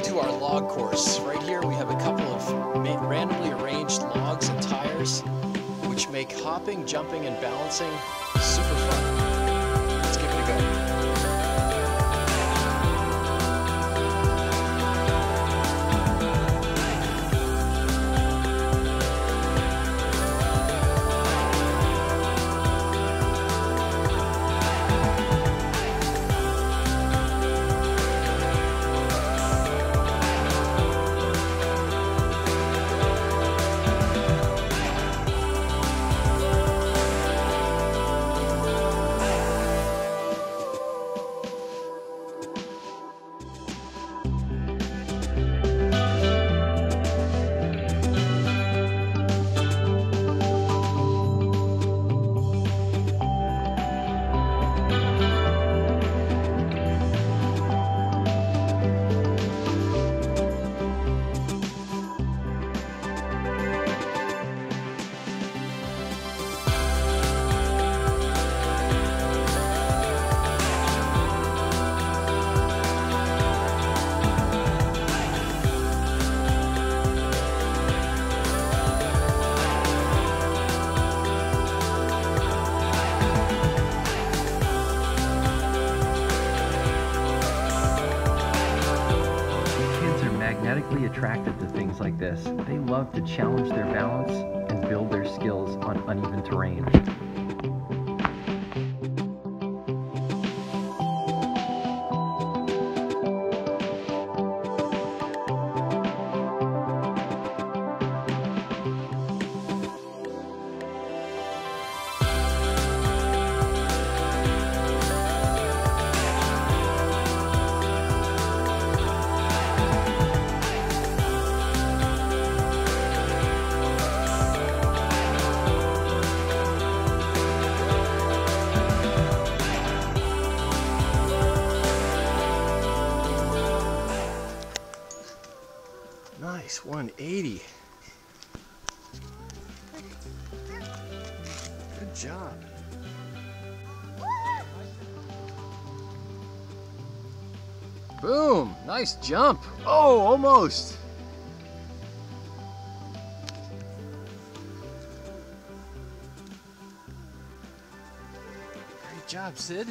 Welcome to our log course. Right here we have a couple of randomly arranged logs and tires which make hopping, jumping, and balancing super fun. Magnetically attracted to things like this. They love to challenge their balance and build their skills on uneven terrain. Nice, 180. Good job. Boom, nice jump. Oh, almost. Great job, Sid.